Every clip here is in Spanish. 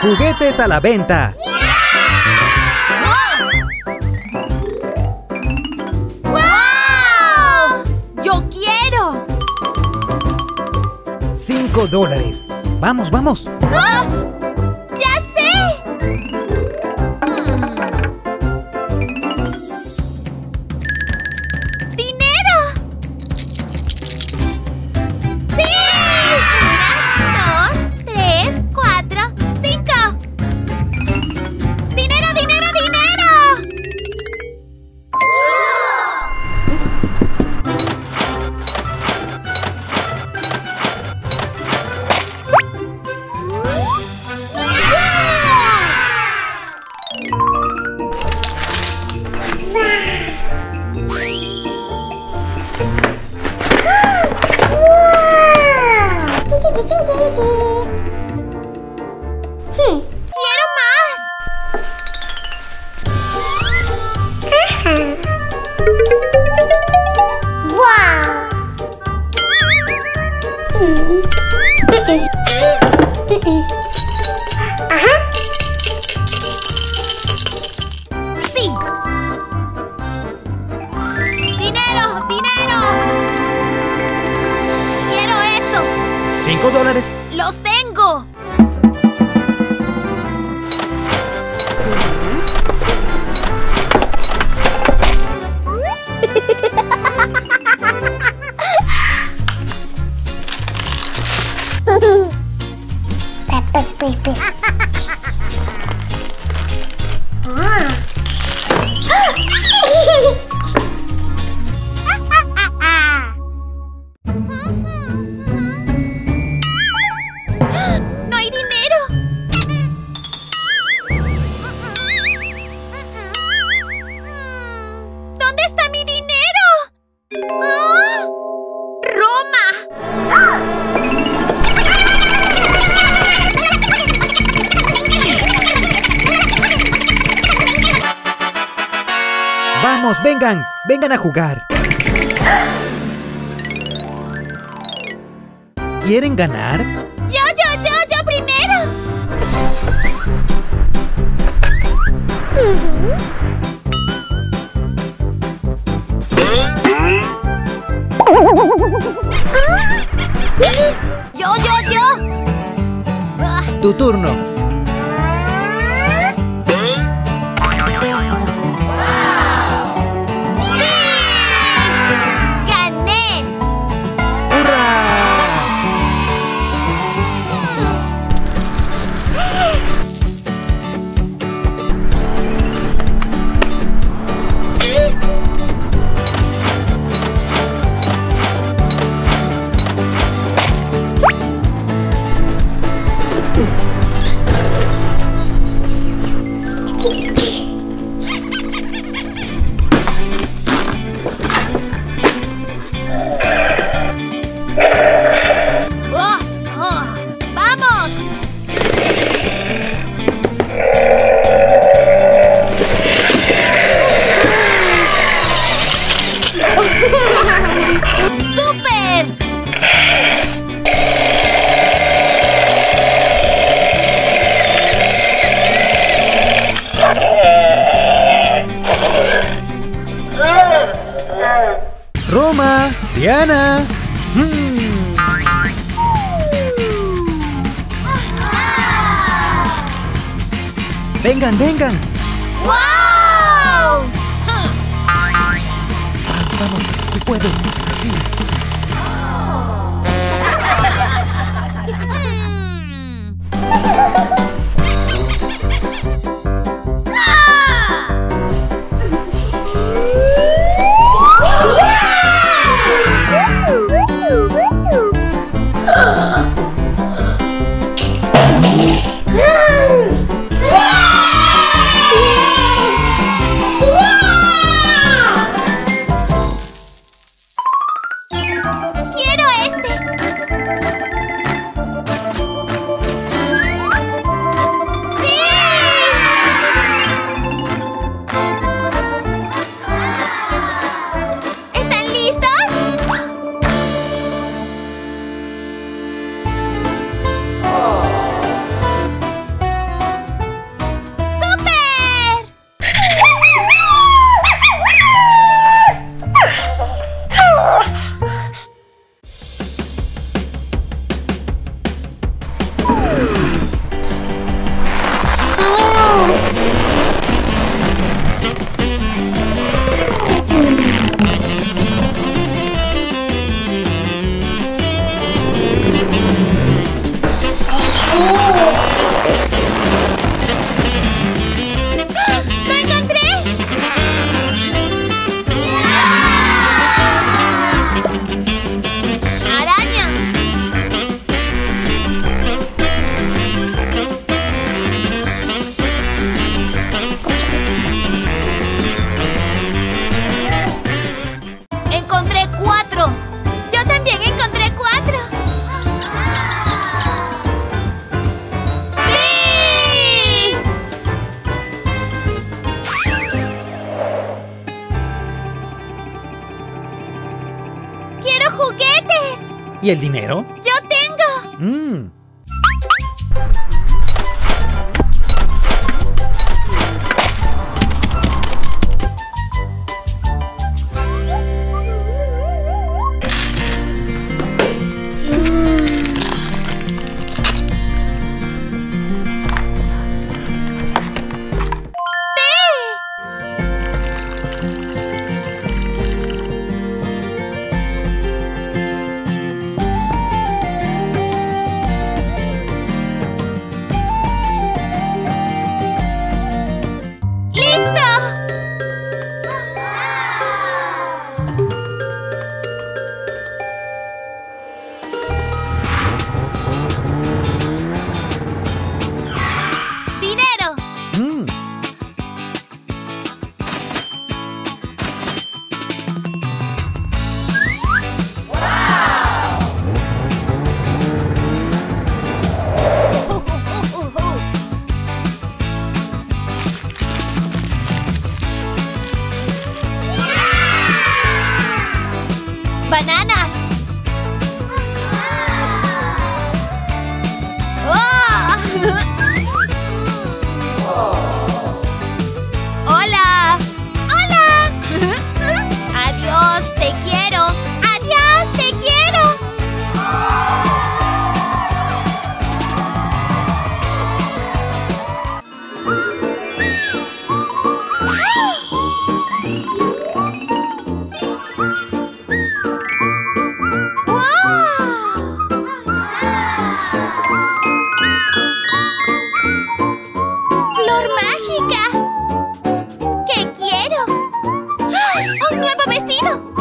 Juguetes a la venta. ¡Wow! ¡Yo quiero! 5 dólares. Vamos, vamos. ¡Ah! Mm-mm. Mm-mm. Vamos, vengan. Vengan a jugar. ¿Quieren ganar? ¡Yo, yo, yo, yo primero! ¡Yo, yo, yo! Tu turno. Vengan, el dinero? 等呢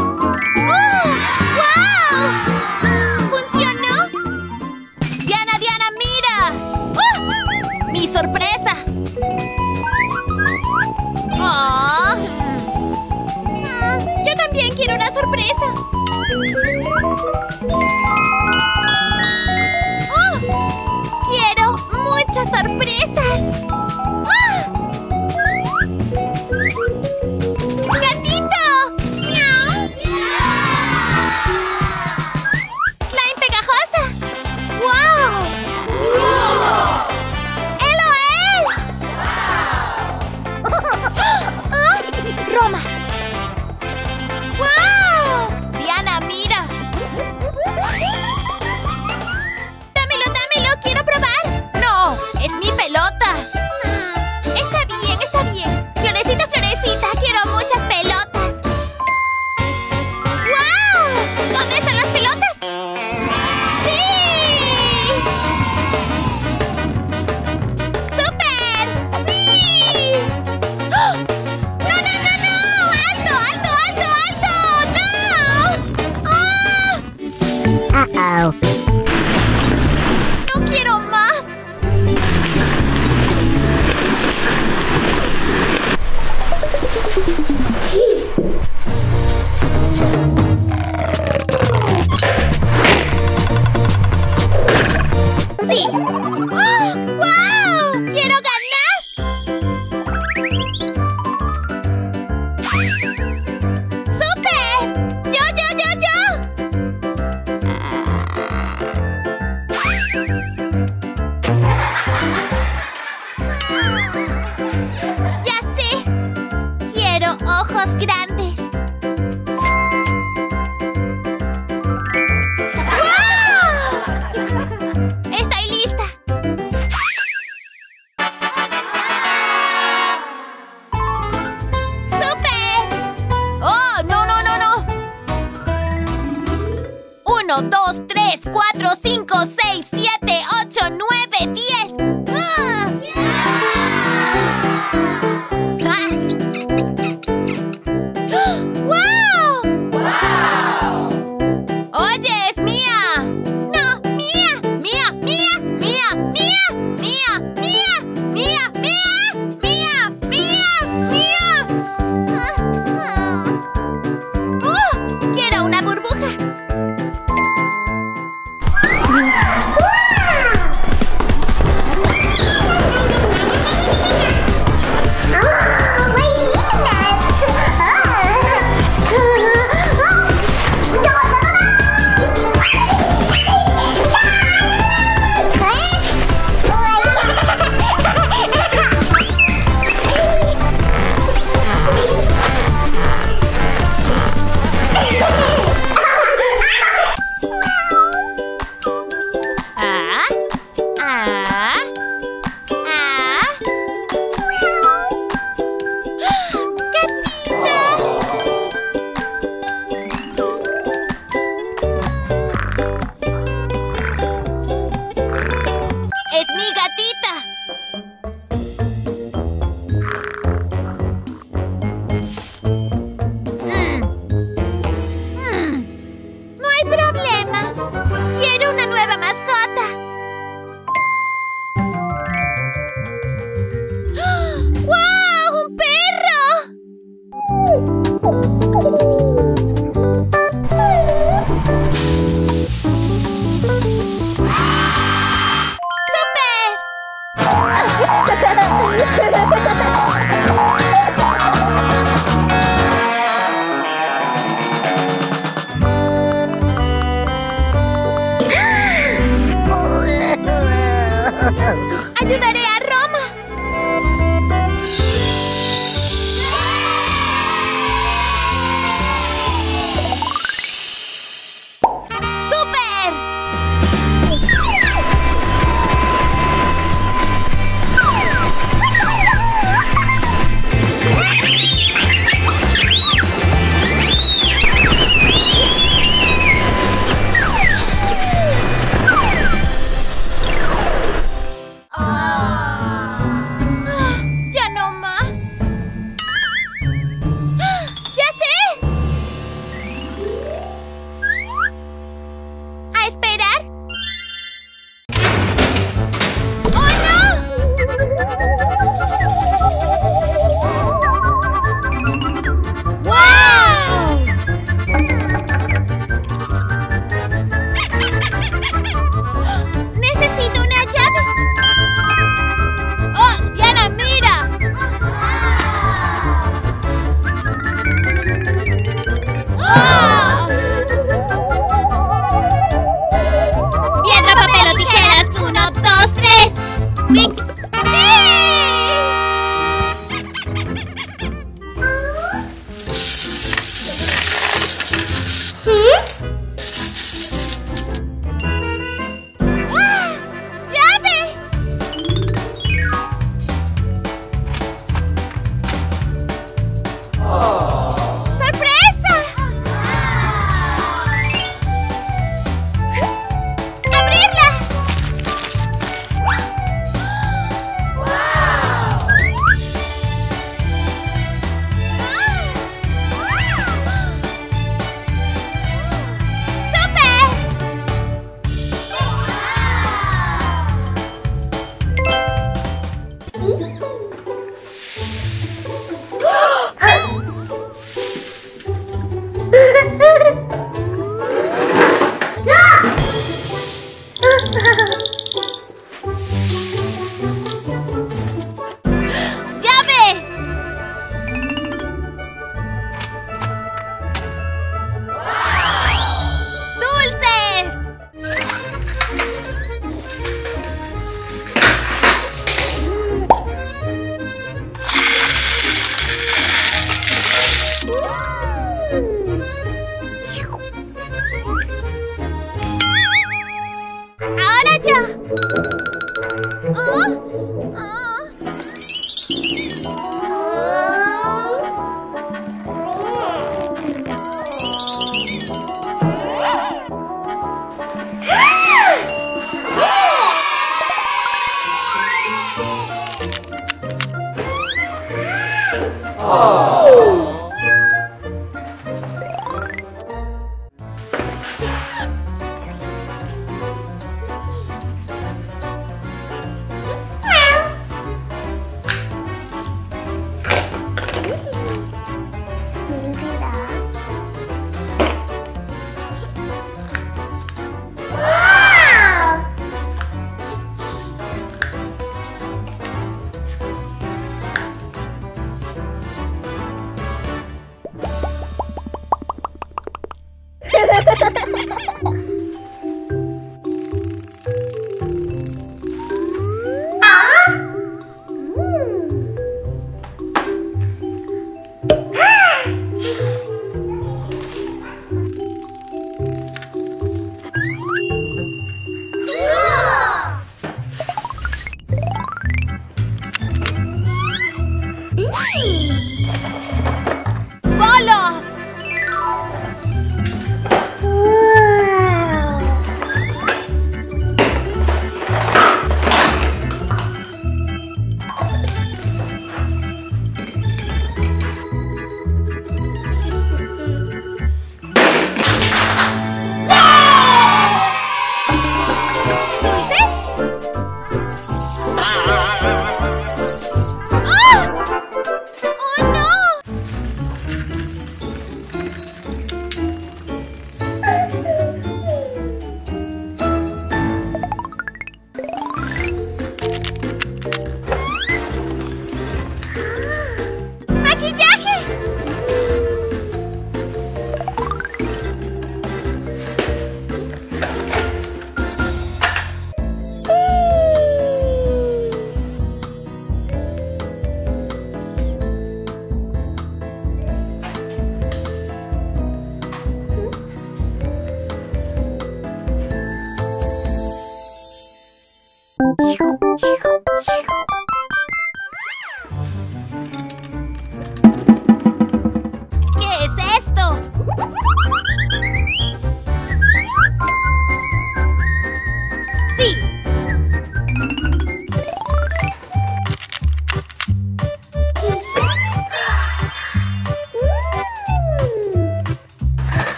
4, 5, 6, 7, 8, 9, 10.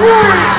Wow.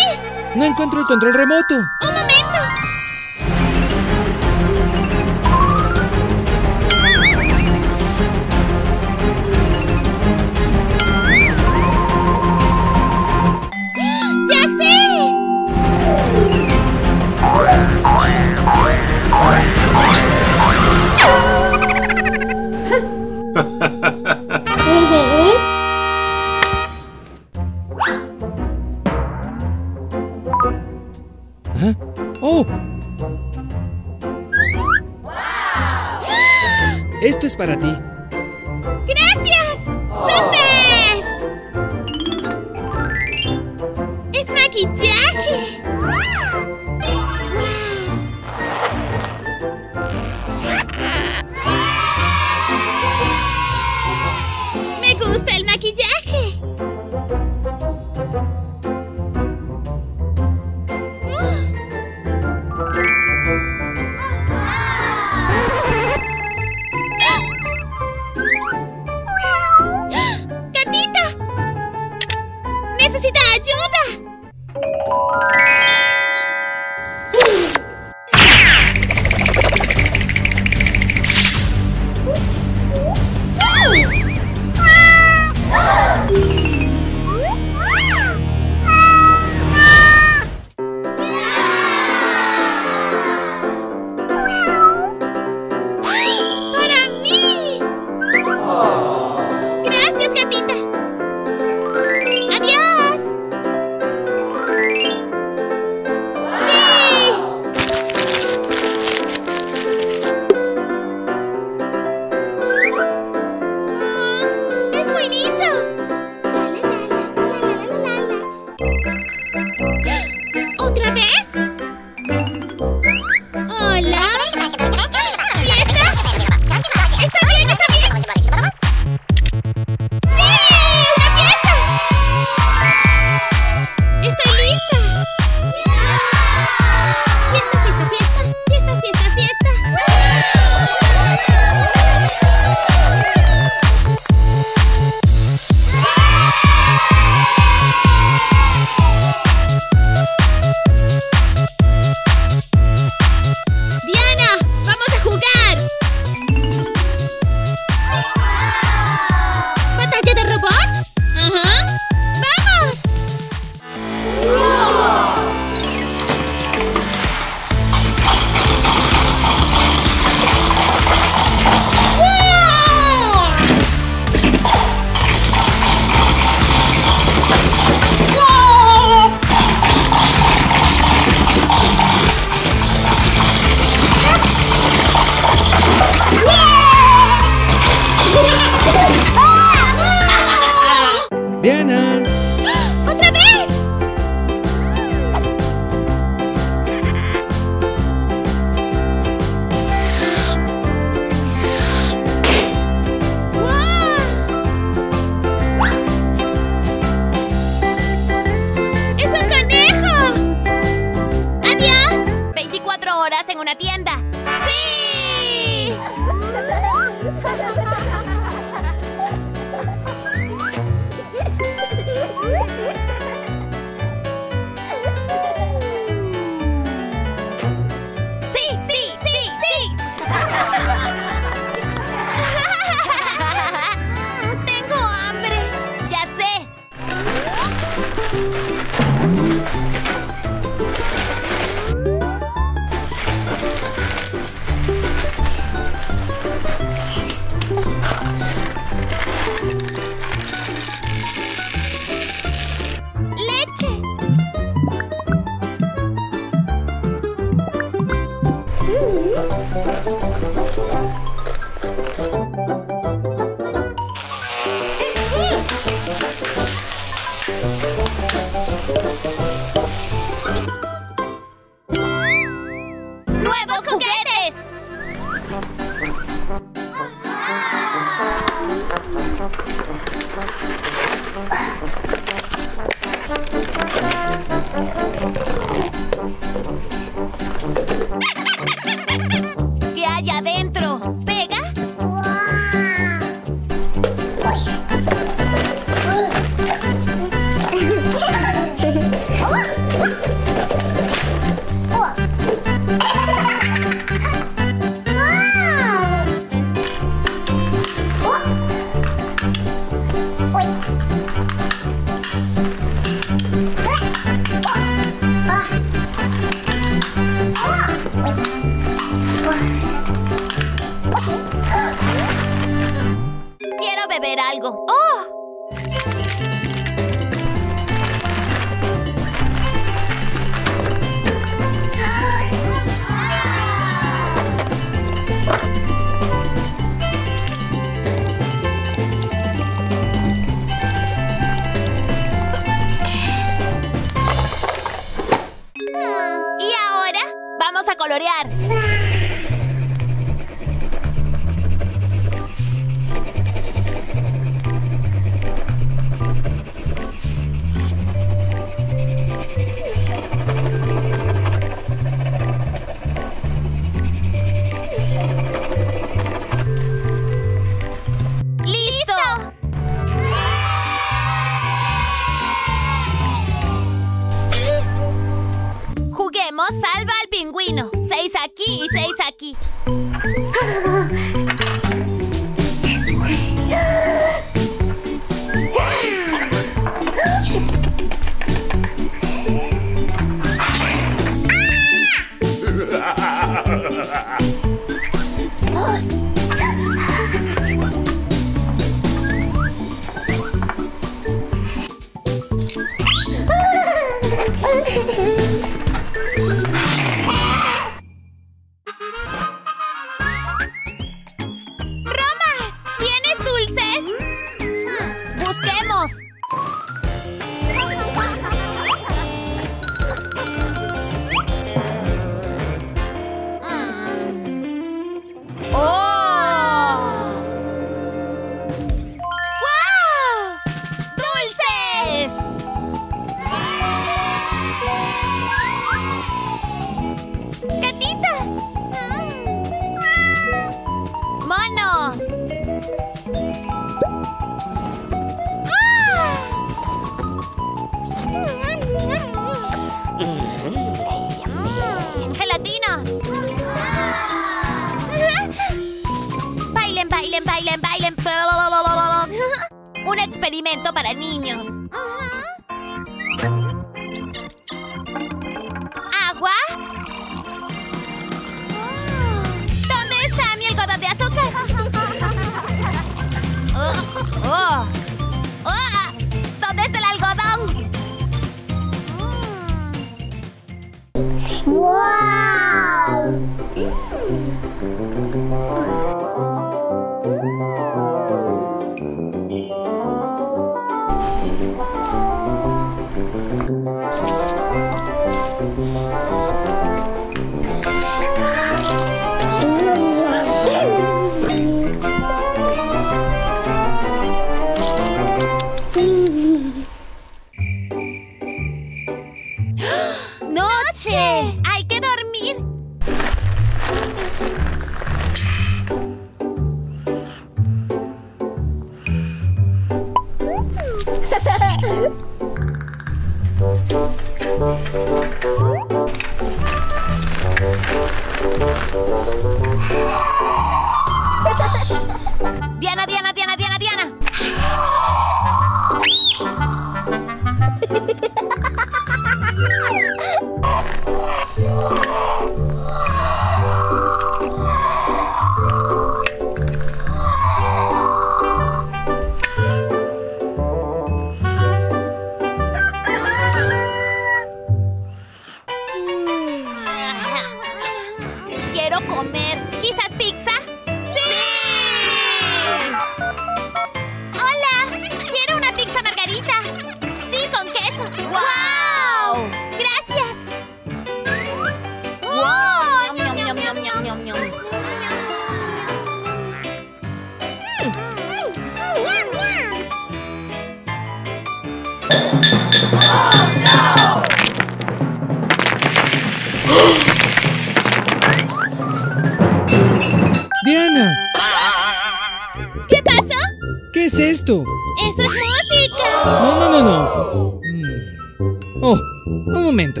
Esto? ¡Eso es música! No, no, no, no. Mm. Oh, Un momento.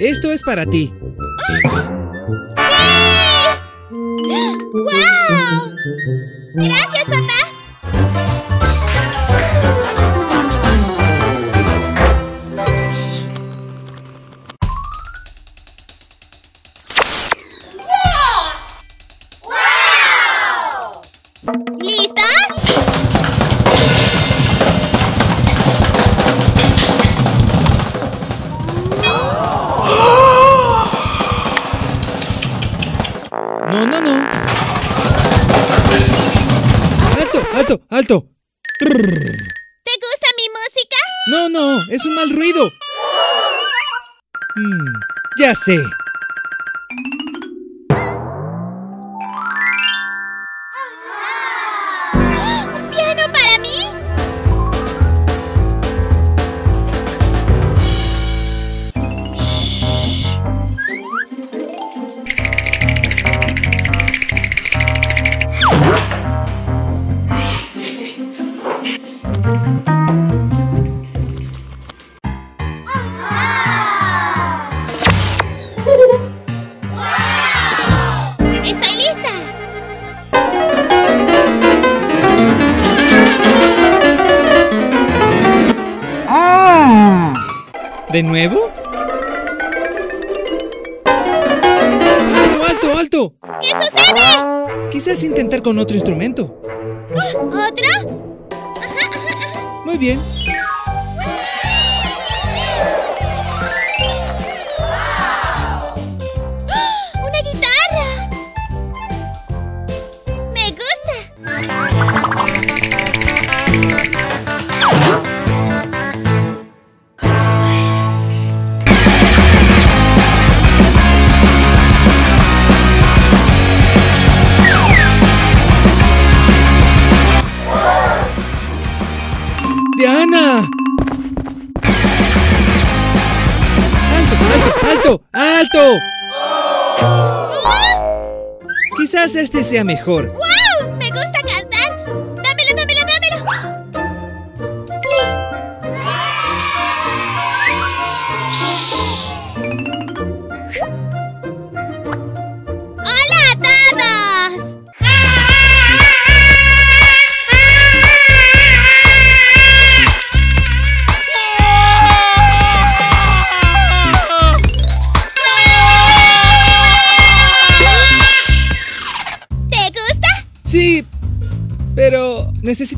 Esto es para ti. ¡Wow! No, no, no. ¡Alto, alto, alto! ¿Te gusta mi música? No, no, es un mal ruido. Mm, ya sé. ¿De nuevo? ¡Alto, alto, alto! ¿Qué sucede? Quizás intentar con otro instrumento. ¿Otro? Muy bien. Sea mejor.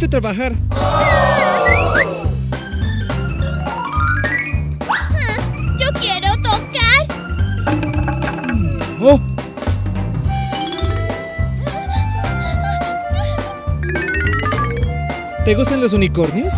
Trabajar. Yo quiero tocar. ¡Oh! ¿Te gustan los unicornios?